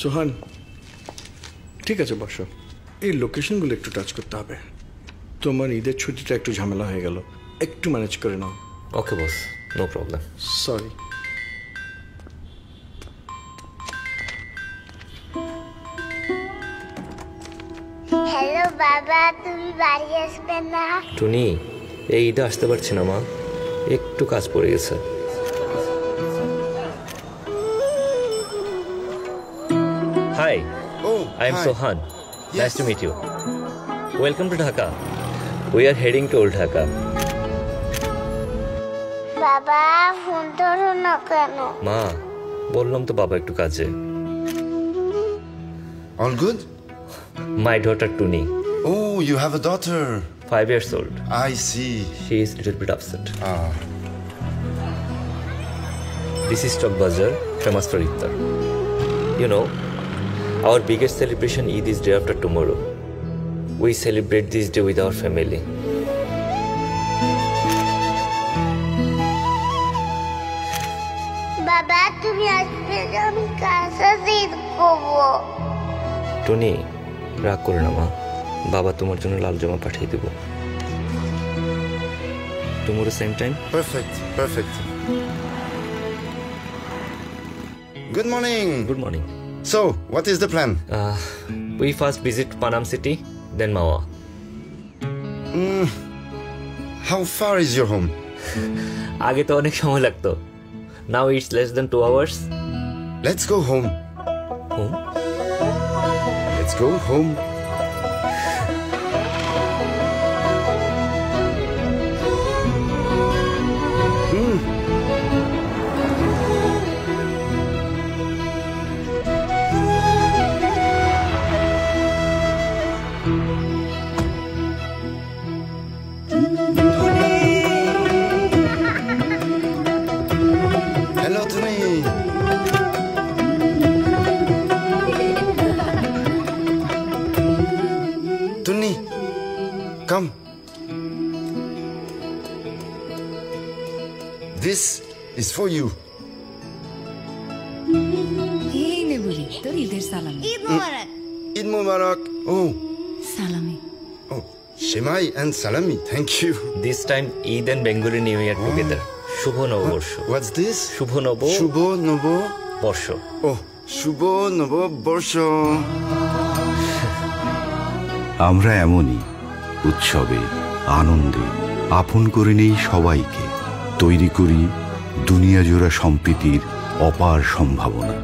সোহান ঠিক আছে বসো। এই লোকেশনগুলো একটু টাচ করতে হবে। তোমার ঈদের ছুটিটা একটু ঝামেলা হয়ে গেল। একটু ম্যানেজ করে নাও। Okay boss no problem sorry hello বাবা তুমি বাড়ি আসবে না? টুনি এই ঈদে আসতে পারছি না মা। একটু কাজ পড়ে গেছে। Hi Oh, I am hi. Nice Yes. To meet you welcome to Dhaka we are heading to old Dhaka বাবা ফোন ধরো না কেন মা বললাম তো বাবা একটু কাজে All good? My daughter Tuni Oh, you have a daughter. Five years old I see. She is little bit upset Ah, This is Stock Bazaar, famous for Iftar. You know, our biggest celebration Eid is day after tomorrow. We celebrate this day with our family. বাবা তুমি আসবে আমি সাথে ঈদ করব Tony রাগ করে না মা বাবা তোমার জন্য লাল জামা পাঠিয়ে দেবো tomorrow same time perfect, perfect. Good morning. Good morning So, what is the plan? We first visit Panam city then Mawa How far is your home? আগে তো অনেক সময় লাগতো now it's less than two hours Let's go home. Home Let's go home. come. This is for you. Hey, Buri, dur İldir Salami. Eid Mubarak. Eid Mubarak. Oh. Salami. Oh. Shemai and Salami. Thank you. This time Eid and Bengali new year together শুভ নববর্ষ What's this? শুভ নব Shubo Nobo. বর্ষ Oh, Shubo Nobo Borsho. আমরা এমনই উৎসবে আনন্দে আপন করে নেই সবাইকে তৈরি করি দুনিয়া জোড়া সম্প্রীতির অপার সম্ভাবনা